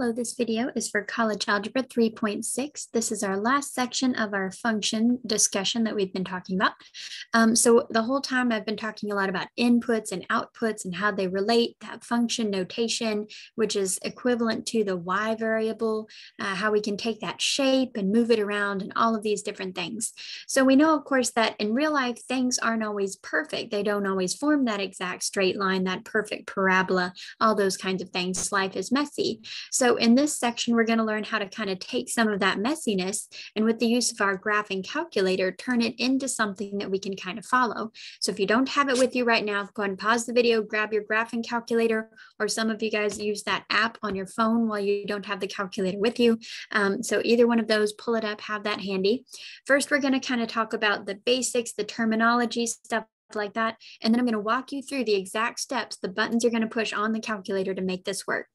Hello, this video is for College Algebra 3.6. This is our last section of our function discussion that we've been talking about. Um, so the whole time I've been talking a lot about inputs and outputs and how they relate, that function notation, which is equivalent to the y variable, uh, how we can take that shape and move it around and all of these different things. So we know, of course, that in real life, things aren't always perfect. They don't always form that exact straight line, that perfect parabola, all those kinds of things. Life is messy. So so in this section, we're going to learn how to kind of take some of that messiness and with the use of our graphing calculator, turn it into something that we can kind of follow. So if you don't have it with you right now, go ahead and pause the video, grab your graphing calculator, or some of you guys use that app on your phone while you don't have the calculator with you. Um, so either one of those, pull it up, have that handy. First, we're going to kind of talk about the basics, the terminology stuff like that. And then I'm going to walk you through the exact steps, the buttons you're going to push on the calculator to make this work.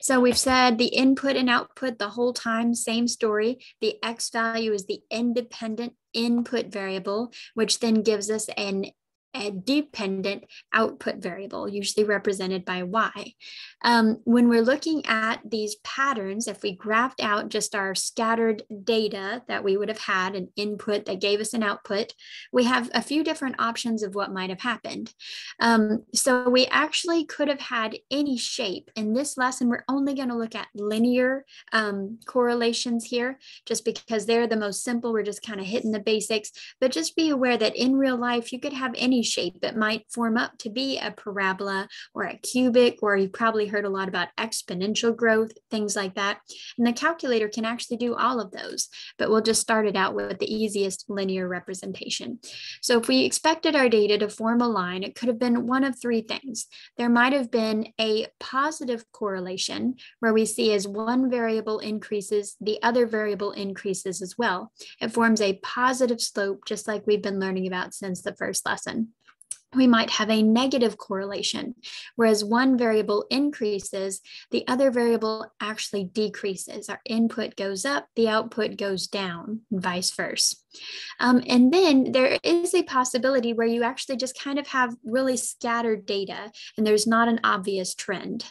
So we've said the input and output the whole time, same story. The X value is the independent input variable, which then gives us an a dependent output variable, usually represented by y. Um, when we're looking at these patterns, if we graphed out just our scattered data that we would have had, an input that gave us an output, we have a few different options of what might have happened. Um, so we actually could have had any shape. In this lesson, we're only going to look at linear um, correlations here, just because they're the most simple. We're just kind of hitting the basics, but just be aware that in real life, you could have any shape It might form up to be a parabola or a cubic, or you've probably heard a lot about exponential growth, things like that. And the calculator can actually do all of those, but we'll just start it out with the easiest linear representation. So if we expected our data to form a line, it could have been one of three things. There might have been a positive correlation where we see as one variable increases, the other variable increases as well. It forms a positive slope, just like we've been learning about since the first lesson we might have a negative correlation. Whereas one variable increases, the other variable actually decreases. Our input goes up, the output goes down, and vice versa. Um, and then there is a possibility where you actually just kind of have really scattered data and there's not an obvious trend.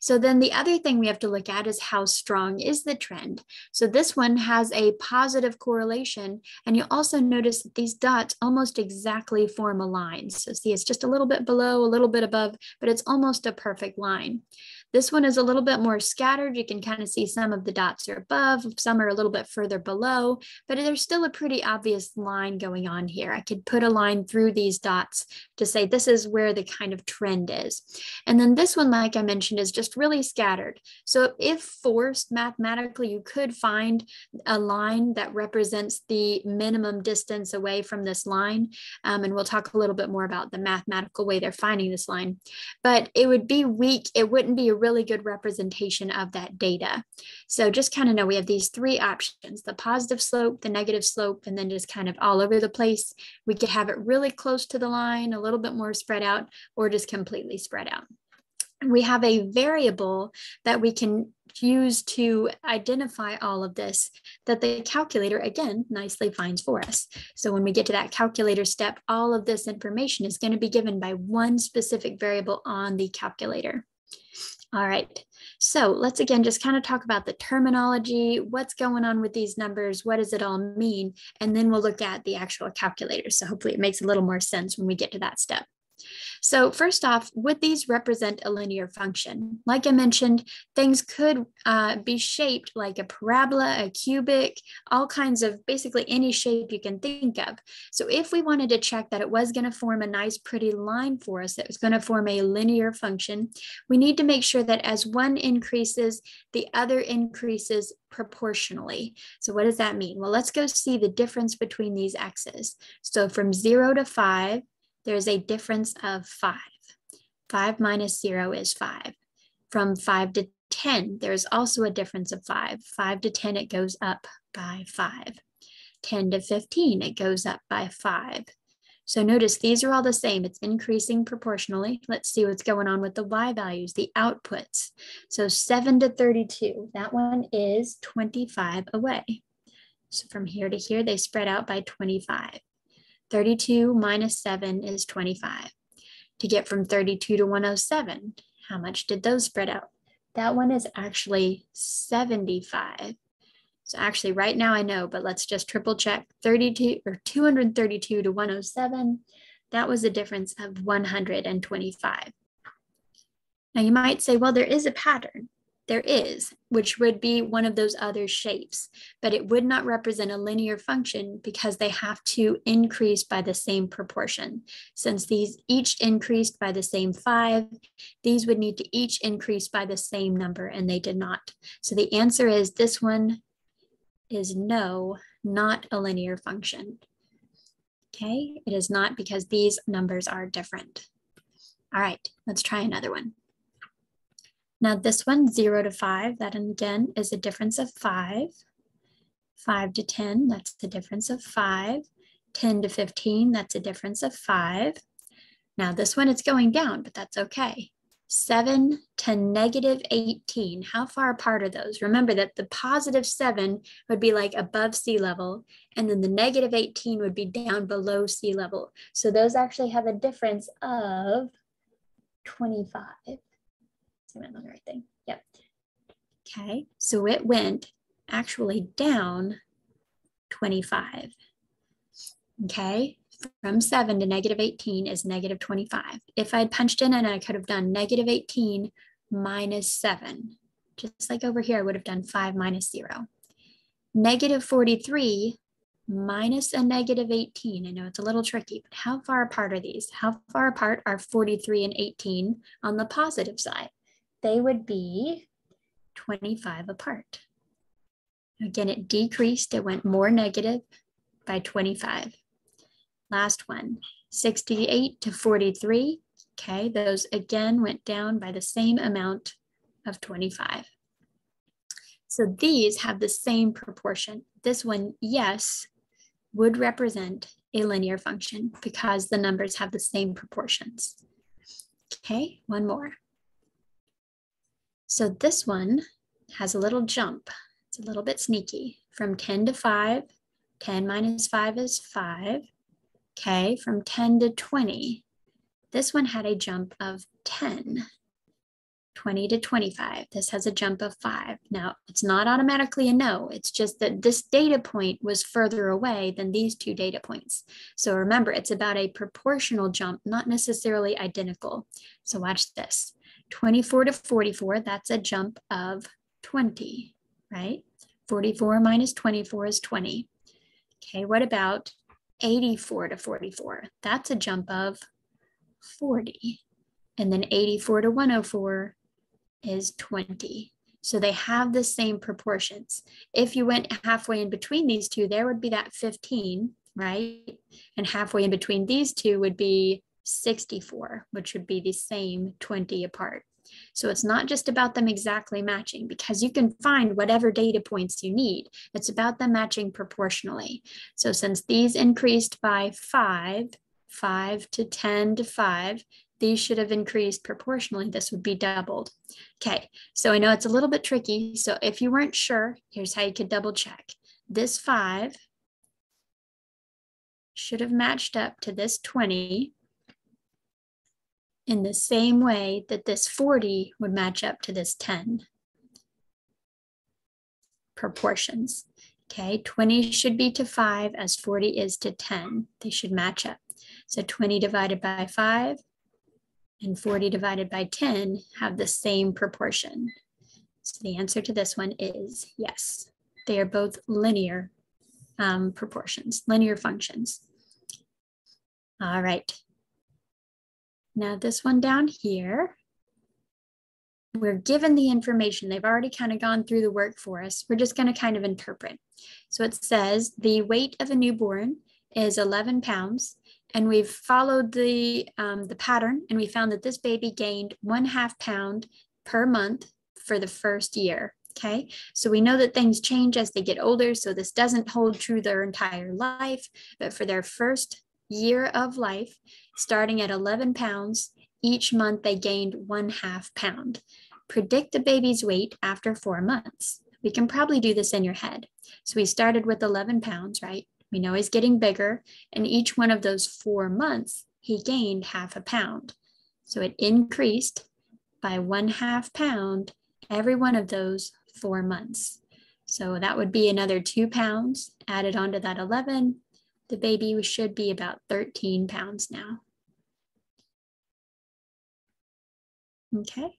So then the other thing we have to look at is how strong is the trend. So this one has a positive correlation and you'll also notice that these dots almost exactly form a line. So see it's just a little bit below, a little bit above, but it's almost a perfect line. This one is a little bit more scattered. You can kind of see some of the dots are above, some are a little bit further below, but there's still a pretty obvious line going on here. I could put a line through these dots to say this is where the kind of trend is. And then this one, like I mentioned, is just really scattered. So if forced mathematically, you could find a line that represents the minimum distance away from this line. Um, and we'll talk a little bit more about the mathematical way they're finding this line. But it would be weak. It wouldn't be a really good representation of that data. So just kind of know we have these three options, the positive slope, the negative slope, and then just kind of all over the place. We could have it really close to the line, a little bit more spread out, or just completely spread out. We have a variable that we can use to identify all of this that the calculator again nicely finds for us. So when we get to that calculator step, all of this information is going to be given by one specific variable on the calculator. All right, so let's again just kind of talk about the terminology, what's going on with these numbers, what does it all mean, and then we'll look at the actual calculator. So hopefully it makes a little more sense when we get to that step. So first off, would these represent a linear function? Like I mentioned, things could uh, be shaped like a parabola, a cubic, all kinds of basically any shape you can think of. So if we wanted to check that it was going to form a nice pretty line for us, that was going to form a linear function, we need to make sure that as one increases, the other increases proportionally. So what does that mean? Well, let's go see the difference between these x's. So from zero to five, there's a difference of five. Five minus zero is five. From five to 10, there's also a difference of five. Five to 10, it goes up by five. 10 to 15, it goes up by five. So notice these are all the same. It's increasing proportionally. Let's see what's going on with the Y values, the outputs. So 7 to 32, that one is 25 away. So from here to here, they spread out by 25. 32 minus 7 is 25. To get from 32 to 107, how much did those spread out? That one is actually 75. So actually right now I know, but let's just triple check 32 or 232 to 107. That was a difference of 125. Now you might say, well, there is a pattern. There is, which would be one of those other shapes, but it would not represent a linear function because they have to increase by the same proportion. Since these each increased by the same five, these would need to each increase by the same number and they did not. So the answer is this one is no, not a linear function. Okay, it is not because these numbers are different. All right, let's try another one. Now this one, zero to five, that again is a difference of five. Five to 10, that's the difference of five. 10 to 15, that's a difference of five. Now this one, it's going down, but that's okay. 7 to negative 18. How far apart are those? Remember that the positive 7 would be like above sea level, and then the negative 18 would be down below sea level. So those actually have a difference of 25. I on the right thing? Yep. Okay, so it went actually down 25. Okay, from 7 to negative 18 is negative 25. If I'd punched in and I could have done negative 18 minus 7, just like over here, I would have done 5 minus 0. Negative 43 minus a negative 18. I know it's a little tricky, but how far apart are these? How far apart are 43 and 18 on the positive side? They would be 25 apart. Again, it decreased, it went more negative by 25. Last one, 68 to 43. Okay, those again went down by the same amount of 25. So these have the same proportion. This one, yes, would represent a linear function because the numbers have the same proportions. Okay, one more. So this one has a little jump. It's a little bit sneaky from 10 to 5. 10 minus 5 is 5. Okay, from 10 to 20. This one had a jump of 10. 20 to 25. This has a jump of five. Now, it's not automatically a no. It's just that this data point was further away than these two data points. So remember, it's about a proportional jump, not necessarily identical. So watch this. 24 to 44, that's a jump of 20, right? 44 minus 24 is 20. Okay, what about 84 to 44. That's a jump of 40. And then 84 to 104 is 20. So they have the same proportions. If you went halfway in between these two, there would be that 15, right? And halfway in between these two would be 64, which would be the same 20 apart. So it's not just about them exactly matching because you can find whatever data points you need. It's about them matching proportionally. So since these increased by five, five to 10 to five, these should have increased proportionally. This would be doubled. Okay, so I know it's a little bit tricky. So if you weren't sure, here's how you could double check. This five should have matched up to this 20 in the same way that this 40 would match up to this 10 proportions. Okay, 20 should be to 5 as 40 is to 10. They should match up. So 20 divided by 5 and 40 divided by 10 have the same proportion. So the answer to this one is yes. They are both linear um, proportions, linear functions. All right, now this one down here, we're given the information. They've already kind of gone through the work for us. We're just going to kind of interpret. So it says the weight of a newborn is 11 pounds. And we've followed the, um, the pattern and we found that this baby gained one half pound per month for the first year. Okay, so we know that things change as they get older. So this doesn't hold true their entire life, but for their first year of life, starting at 11 pounds, each month they gained one half pound. Predict the baby's weight after four months. We can probably do this in your head. So we started with 11 pounds, right? We know he's getting bigger, and each one of those four months, he gained half a pound. So it increased by one half pound every one of those four months. So that would be another two pounds added onto that 11. The baby should be about 13 pounds now. Okay.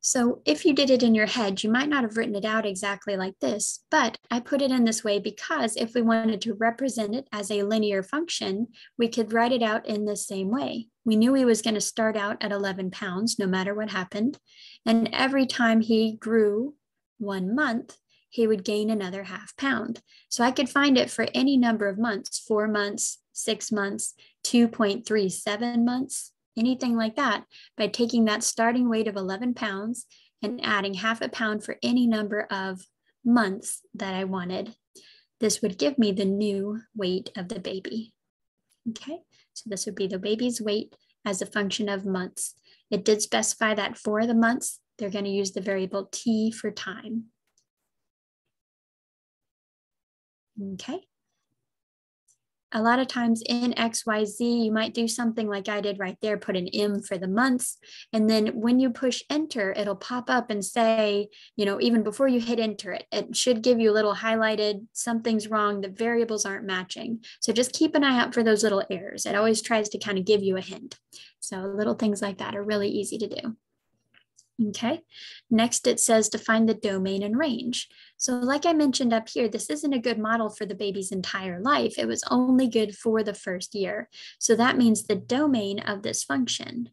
So if you did it in your head, you might not have written it out exactly like this, but I put it in this way because if we wanted to represent it as a linear function, we could write it out in the same way. We knew he was going to start out at 11 pounds no matter what happened. And every time he grew one month, he would gain another half pound. So I could find it for any number of months, four months, six months, 2.37 months, anything like that, by taking that starting weight of 11 pounds and adding half a pound for any number of months that I wanted. This would give me the new weight of the baby. Okay, so this would be the baby's weight as a function of months. It did specify that for the months, they're going to use the variable t for time. Okay, a lot of times in XYZ, you might do something like I did right there, put an M for the months. And then when you push enter, it'll pop up and say, you know, even before you hit enter it, it should give you a little highlighted, something's wrong, the variables aren't matching. So just keep an eye out for those little errors. It always tries to kind of give you a hint. So little things like that are really easy to do. Okay, next it says to find the domain and range. So like I mentioned up here, this isn't a good model for the baby's entire life. It was only good for the first year. So that means the domain of this function.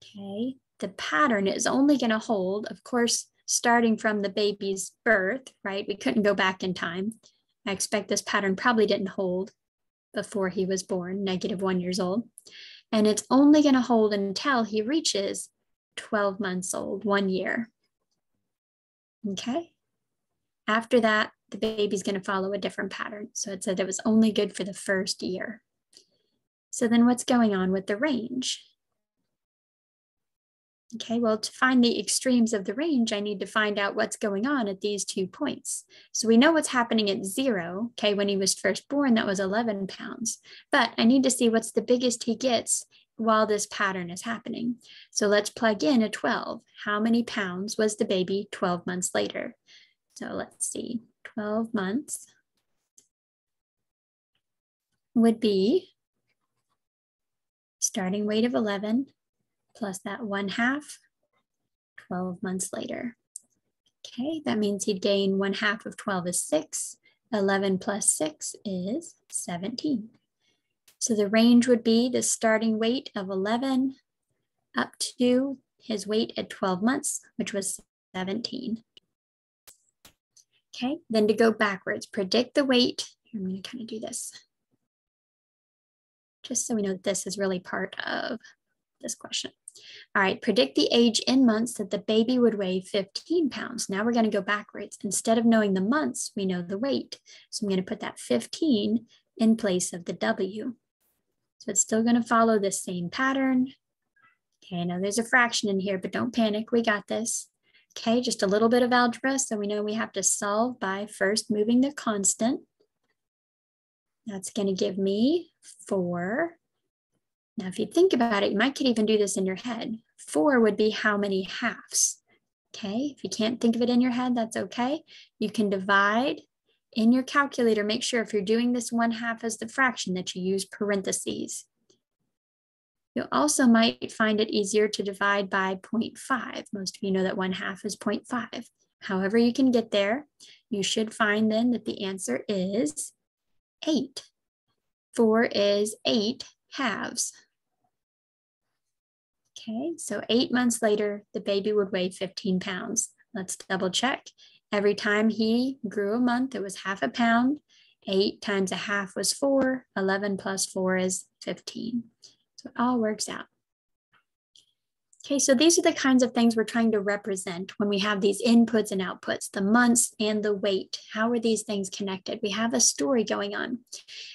Okay, the pattern is only gonna hold, of course, starting from the baby's birth, right? We couldn't go back in time. I expect this pattern probably didn't hold before he was born, negative one years old. And it's only gonna hold until he reaches 12 months old, one year. Okay. After that, the baby's going to follow a different pattern. So it said it was only good for the first year. So then what's going on with the range? Okay, well, to find the extremes of the range, I need to find out what's going on at these two points. So we know what's happening at zero. Okay, when he was first born, that was 11 pounds. But I need to see what's the biggest he gets while this pattern is happening. So let's plug in a 12. How many pounds was the baby 12 months later? So let's see, 12 months would be starting weight of 11 plus that one half, 12 months later. Okay, that means he'd gain one half of 12 is six. 11 plus six is 17. So the range would be the starting weight of 11 up to his weight at 12 months, which was 17. Okay, then to go backwards, predict the weight. I'm going to kind of do this just so we know that this is really part of this question. All right, predict the age in months that the baby would weigh 15 pounds. Now we're going to go backwards. Instead of knowing the months, we know the weight. So I'm going to put that 15 in place of the W. So it's still gonna follow the same pattern. Okay, now there's a fraction in here, but don't panic, we got this. Okay, just a little bit of algebra. So we know we have to solve by first moving the constant. That's gonna give me four. Now, if you think about it, you might could even do this in your head. Four would be how many halves? Okay, if you can't think of it in your head, that's okay. You can divide in your calculator, make sure if you're doing this one half as the fraction that you use parentheses. You also might find it easier to divide by 0.5. Most of you know that one half is 0.5. However you can get there, you should find then that the answer is 8. 4 is 8 halves. Okay, so eight months later, the baby would weigh 15 pounds. Let's double check. Every time he grew a month, it was half a pound. Eight times a half was four. 11 plus four is 15. So it all works out. Okay, so these are the kinds of things we're trying to represent when we have these inputs and outputs, the months and the weight. How are these things connected? We have a story going on.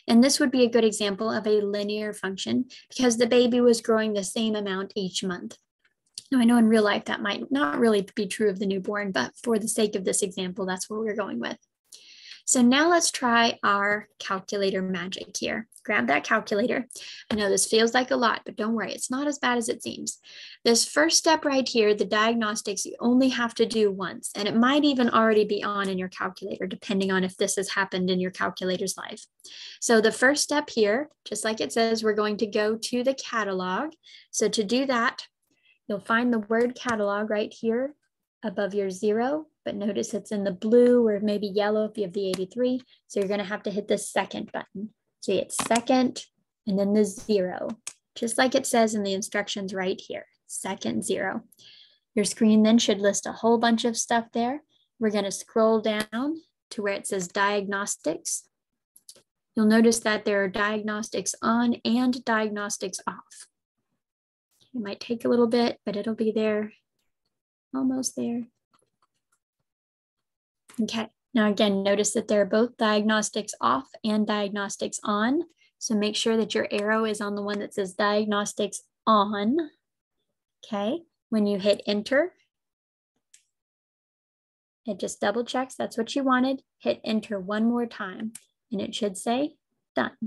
And this would be a good example of a linear function because the baby was growing the same amount each month. Now, I know in real life that might not really be true of the newborn, but for the sake of this example, that's what we're going with. So now let's try our calculator magic here. Grab that calculator. I know this feels like a lot, but don't worry, it's not as bad as it seems. This first step right here, the diagnostics, you only have to do once, and it might even already be on in your calculator, depending on if this has happened in your calculator's life. So the first step here, just like it says, we're going to go to the catalog. So to do that, you'll find the word catalog right here above your zero, but notice it's in the blue or maybe yellow if you have the 83. So you're gonna have to hit the second button. So hit second and then the zero, just like it says in the instructions right here, second zero. Your screen then should list a whole bunch of stuff there. We're gonna scroll down to where it says diagnostics. You'll notice that there are diagnostics on and diagnostics off. It might take a little bit, but it'll be there almost there. Okay, now again, notice that there are both diagnostics off and diagnostics on. So make sure that your arrow is on the one that says diagnostics on. Okay, when you hit enter, it just double checks that's what you wanted. Hit enter one more time and it should say done.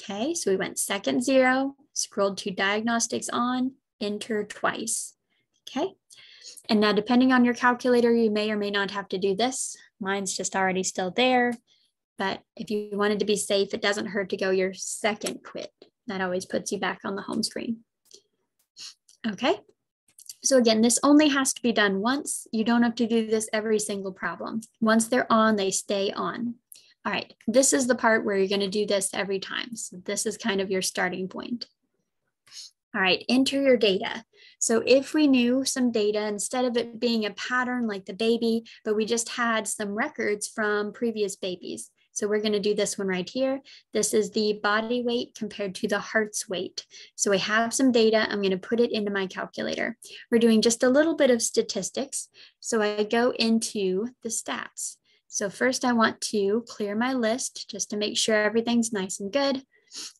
Okay, so we went second zero, scrolled to diagnostics on, enter twice. Okay, and now depending on your calculator, you may or may not have to do this. Mine's just already still there. But if you wanted to be safe, it doesn't hurt to go your second quit. That always puts you back on the home screen. Okay, so again, this only has to be done once. You don't have to do this every single problem. Once they're on, they stay on. All right, this is the part where you're gonna do this every time. So this is kind of your starting point. All right, enter your data. So if we knew some data, instead of it being a pattern like the baby, but we just had some records from previous babies. So we're gonna do this one right here. This is the body weight compared to the heart's weight. So we have some data, I'm gonna put it into my calculator. We're doing just a little bit of statistics. So I go into the stats. So first I want to clear my list just to make sure everything's nice and good.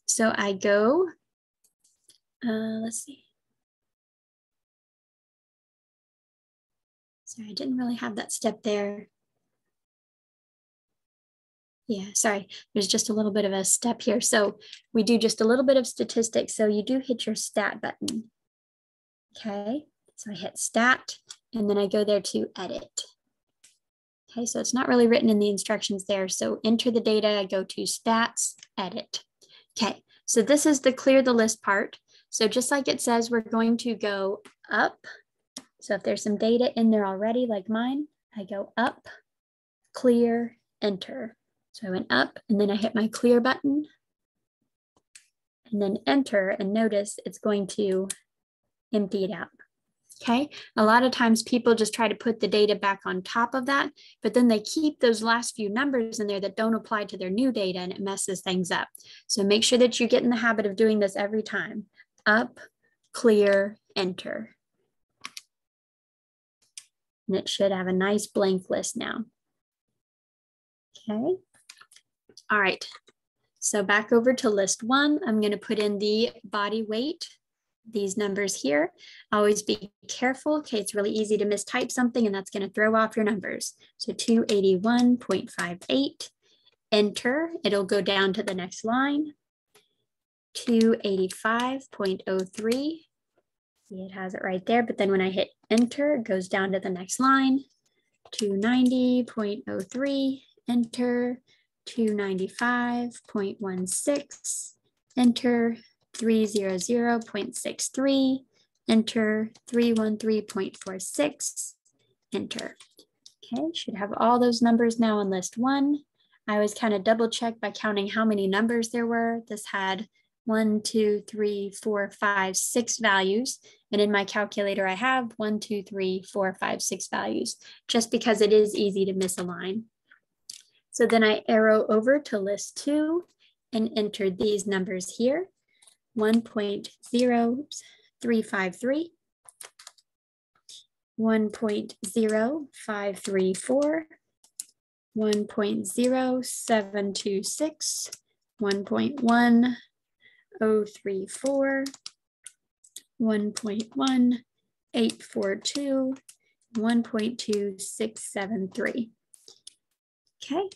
So I go, uh, let's see. Sorry, I didn't really have that step there. Yeah, sorry, there's just a little bit of a step here. So we do just a little bit of statistics. So you do hit your stat button. Okay, so I hit stat and then I go there to edit. Okay, so it's not really written in the instructions there. So enter the data, I go to stats, edit. Okay, so this is the clear the list part. So just like it says, we're going to go up so if there's some data in there already, like mine, I go up, clear, enter. So I went up and then I hit my clear button and then enter and notice it's going to empty it out. Okay, a lot of times people just try to put the data back on top of that, but then they keep those last few numbers in there that don't apply to their new data and it messes things up. So make sure that you get in the habit of doing this every time. Up, clear, enter and it should have a nice blank list now. Okay. All right. So back over to list one, I'm going to put in the body weight, these numbers here. Always be careful. Okay, it's really easy to mistype something and that's going to throw off your numbers. So 281.58, enter, it'll go down to the next line. 285.03, See, it has it right there. But then when I hit enter, it goes down to the next line, 290.03, enter, 295.16, enter, 300.63, enter, 313.46, enter. Okay, should have all those numbers now on list one. I was kind of double check by counting how many numbers there were. This had one, two, three, four, five, six values. And in my calculator, I have one, two, three, four, five, six values, just because it is easy to misalign. So then I arrow over to list two and enter these numbers here, 1.0353, 1.0534, 1.0726, 1.1, 034, 1.1, 842, 1.2673. Okay,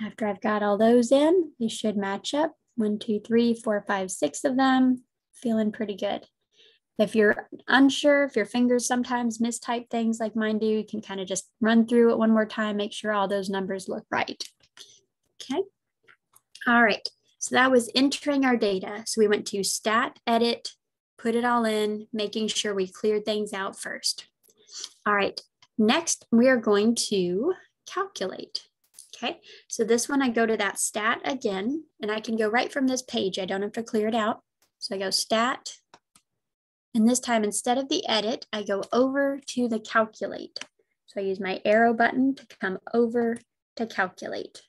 after I've got all those in, they should match up. One, two, three, four, five, six of them. Feeling pretty good. If you're unsure, if your fingers sometimes mistype things like mine do, you can kind of just run through it one more time, make sure all those numbers look right. Okay. All right. So that was entering our data. So we went to stat, edit, put it all in, making sure we cleared things out first. All right. Next, we are going to calculate. Okay, so this one I go to that stat again, and I can go right from this page. I don't have to clear it out. So I go stat, and this time instead of the edit, I go over to the calculate. So I use my arrow button to come over to calculate.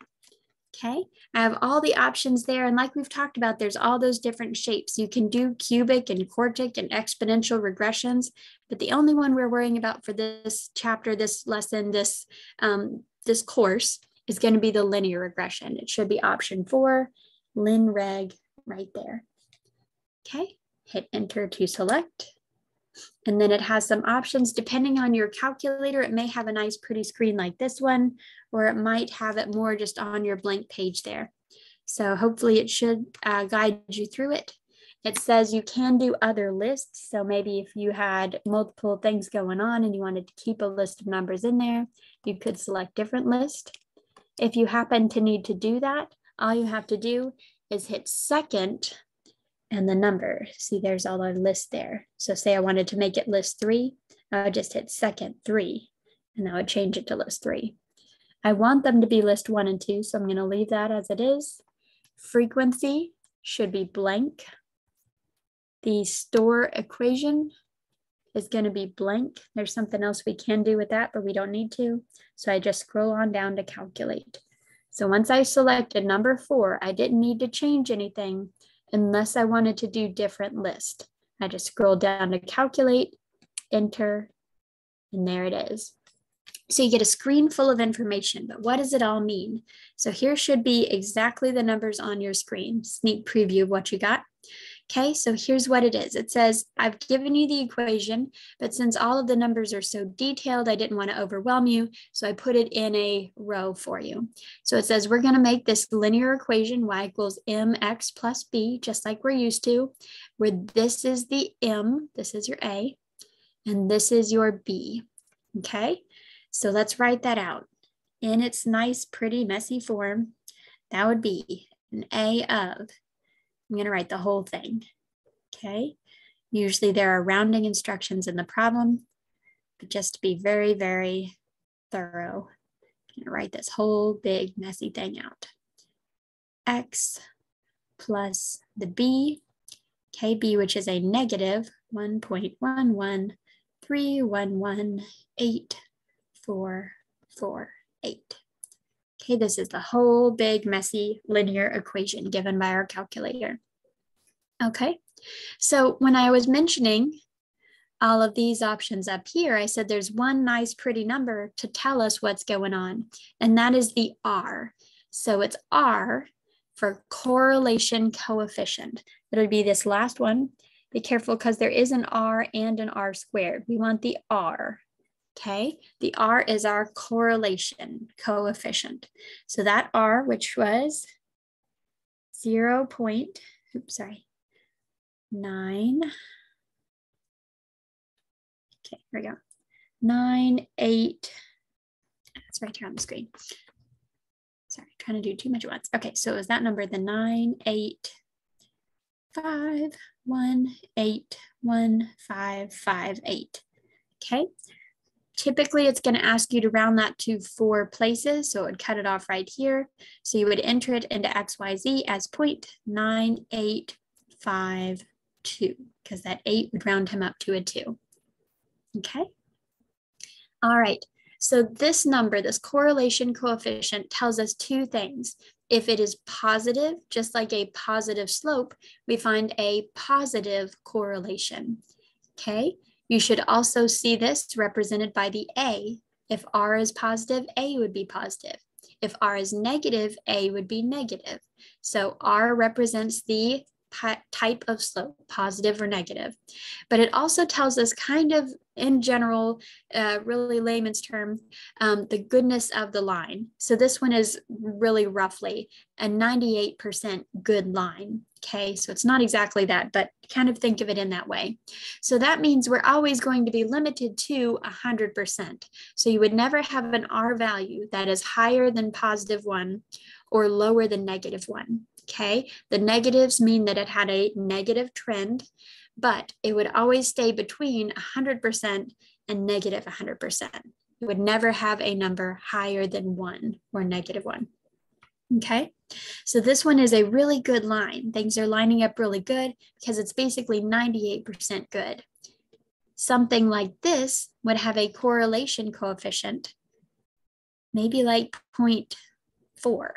Okay, I have all the options there. And like we've talked about, there's all those different shapes. You can do cubic and quartic and exponential regressions, but the only one we're worrying about for this chapter, this lesson, this, um, this course is going to be the linear regression. It should be option four, linreg right there. Okay, hit enter to select. And then it has some options depending on your calculator. It may have a nice pretty screen like this one, or it might have it more just on your blank page there. So hopefully it should uh, guide you through it. It says you can do other lists. So maybe if you had multiple things going on and you wanted to keep a list of numbers in there, you could select different list. If you happen to need to do that, all you have to do is hit second and the number. See, there's all our list there. So say I wanted to make it list three, I would just hit second three, and that would change it to list three. I want them to be list one and two, so I'm gonna leave that as it is. Frequency should be blank. The store equation is gonna be blank. There's something else we can do with that, but we don't need to. So I just scroll on down to calculate. So once I selected number four, I didn't need to change anything unless I wanted to do different list. I just scroll down to calculate, enter, and there it is. So you get a screen full of information, but what does it all mean? So here should be exactly the numbers on your screen. Sneak preview of what you got. Okay, so here's what it is. It says, I've given you the equation, but since all of the numbers are so detailed, I didn't want to overwhelm you, so I put it in a row for you. So it says, we're going to make this linear equation, y equals mx plus b, just like we're used to, where this is the m, this is your a, and this is your b. Okay, so let's write that out. In its nice, pretty, messy form, that would be an a of I'm going to write the whole thing. Okay. Usually there are rounding instructions in the problem, but just be very, very thorough, I'm going to write this whole big messy thing out. X plus the B, KB, which is a negative 1.113118448. Okay, this is the whole big messy linear equation given by our calculator. Okay, so when I was mentioning all of these options up here, I said there's one nice pretty number to tell us what's going on, and that is the R. So it's R for correlation coefficient. It would be this last one. Be careful because there is an R and an R squared. We want the R. Okay, the R is our correlation coefficient. So that R, which was 0 point, oops, sorry, 9. Okay, here we go. 9, 8, that's right here on the screen. Sorry, trying to do too much at once. Okay, so is that number the 9, 8, 5, 1, 8, 1, 5, 5, 8. Okay, Typically, it's going to ask you to round that to four places. So it would cut it off right here. So you would enter it into XYZ as 0.9852 because that eight would round him up to a two. Okay. All right. So this number, this correlation coefficient tells us two things. If it is positive, just like a positive slope, we find a positive correlation. Okay. You should also see this represented by the A. If R is positive, A would be positive. If R is negative, A would be negative. So R represents the type of slope, positive or negative. But it also tells us kind of in general, uh, really layman's term, um, the goodness of the line. So this one is really roughly a 98% good line. Okay, so it's not exactly that, but kind of think of it in that way. So that means we're always going to be limited to 100%. So you would never have an R value that is higher than positive one or lower than negative one. Okay, the negatives mean that it had a negative trend, but it would always stay between 100% and negative 100%. It would never have a number higher than one or negative one. Okay, so this one is a really good line. Things are lining up really good because it's basically 98% good. Something like this would have a correlation coefficient, maybe like 0.4,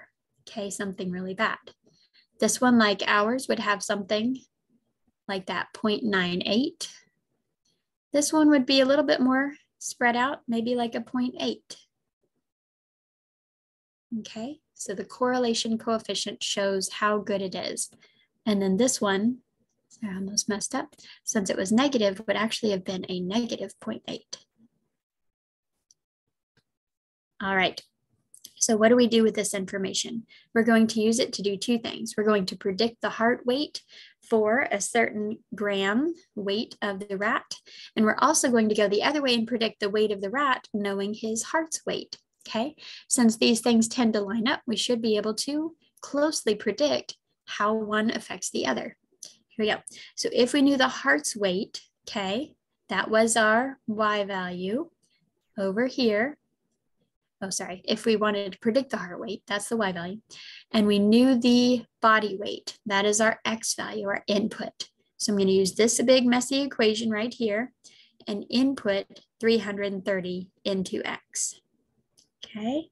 okay, something really bad. This one, like ours, would have something like that 0.98. This one would be a little bit more spread out, maybe like a 0.8. Okay, so the correlation coefficient shows how good it is. And then this one, I almost messed up, since it was negative, would actually have been a negative 0.8. All right, so what do we do with this information? We're going to use it to do two things. We're going to predict the heart weight for a certain gram weight of the rat. And we're also going to go the other way and predict the weight of the rat knowing his heart's weight. Okay, since these things tend to line up, we should be able to closely predict how one affects the other. Here we go. So if we knew the heart's weight, okay, that was our Y value over here. Oh, sorry. If we wanted to predict the heart weight, that's the Y value. And we knew the body weight, that is our X value, our input. So I'm going to use this big messy equation right here and input 330 into X. Okay,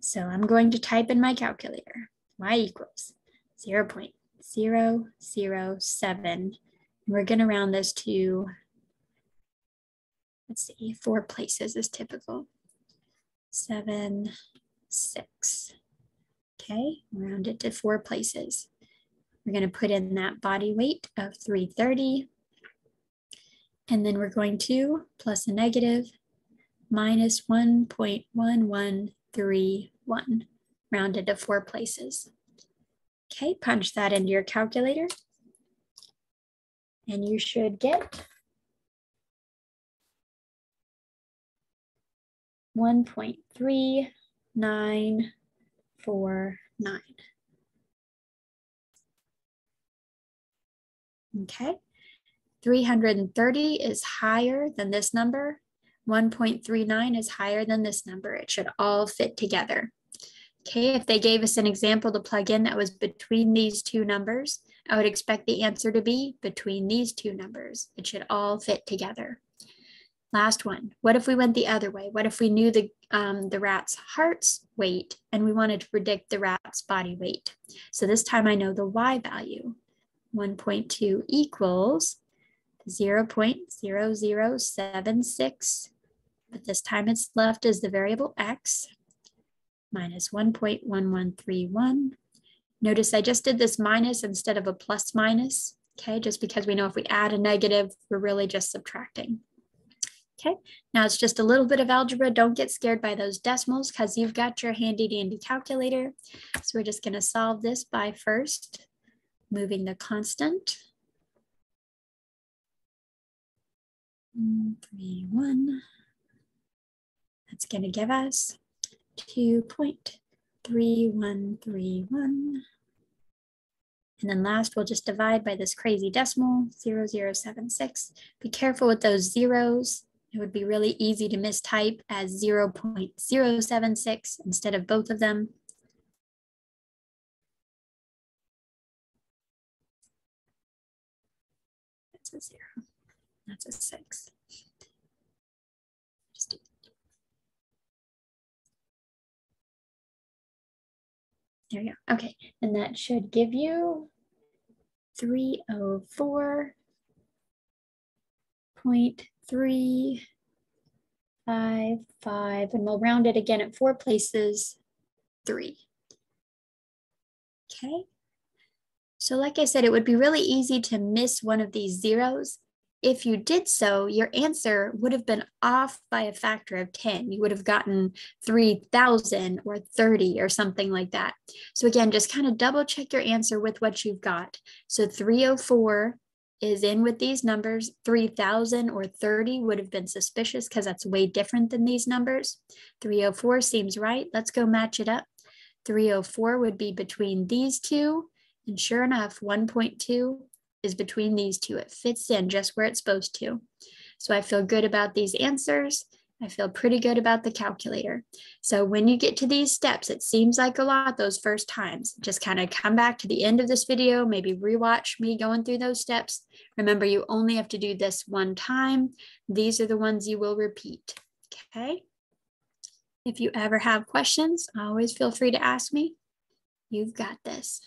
so I'm going to type in my calculator, y equals 0 0.007. We're going to round this to, let's see, four places is typical. Seven, six. Okay, round it to four places. We're going to put in that body weight of 330. And then we're going to plus a negative minus 1.1131, rounded to four places. Okay, punch that into your calculator. And you should get 1.3949. Okay, 330 is higher than this number 1.39 is higher than this number. It should all fit together. Okay, if they gave us an example to plug in that was between these two numbers, I would expect the answer to be between these two numbers. It should all fit together. Last one, what if we went the other way? What if we knew the, um, the rat's heart's weight and we wanted to predict the rat's body weight? So this time I know the Y value. 1.2 equals 0 0.0076 but this time it's left as the variable x minus 1.1131. Notice I just did this minus instead of a plus minus, okay, just because we know if we add a negative, we're really just subtracting. Okay, now it's just a little bit of algebra. Don't get scared by those decimals because you've got your handy dandy calculator. So we're just gonna solve this by first moving the constant. Mm, three, one. That's going to give us 2.3131. And then last, we'll just divide by this crazy decimal, 0076. Be careful with those zeros. It would be really easy to mistype as 0.076 instead of both of them. That's a zero. That's a six. There you go. Okay, and that should give you 304.355, and we'll round it again at four places, three. Okay, So like I said, it would be really easy to miss one of these zeros. If you did so, your answer would have been off by a factor of 10. You would have gotten 3,000 or 30 or something like that. So again, just kind of double check your answer with what you've got. So 304 is in with these numbers. 3,000 or 30 would have been suspicious because that's way different than these numbers. 304 seems right. Let's go match it up. 304 would be between these two. And sure enough, 1.2 is between these two. It fits in just where it's supposed to. So I feel good about these answers. I feel pretty good about the calculator. So when you get to these steps, it seems like a lot those first times. Just kind of come back to the end of this video, maybe rewatch me going through those steps. Remember, you only have to do this one time. These are the ones you will repeat, okay? If you ever have questions, always feel free to ask me. You've got this.